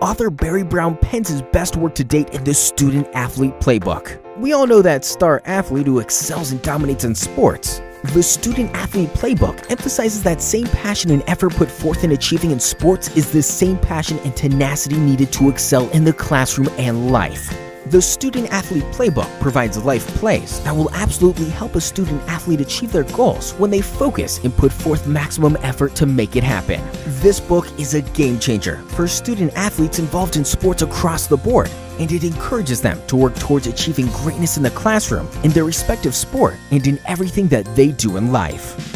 author Barry Brown pens his best work to date in the Student Athlete Playbook. We all know that star athlete who excels and dominates in sports. The Student Athlete Playbook emphasizes that same passion and effort put forth in achieving in sports is the same passion and tenacity needed to excel in the classroom and life. The Student Athlete Playbook provides life plays that will absolutely help a student athlete achieve their goals when they focus and put forth maximum effort to make it happen. This book is a game changer for student athletes involved in sports across the board, and it encourages them to work towards achieving greatness in the classroom, in their respective sport, and in everything that they do in life.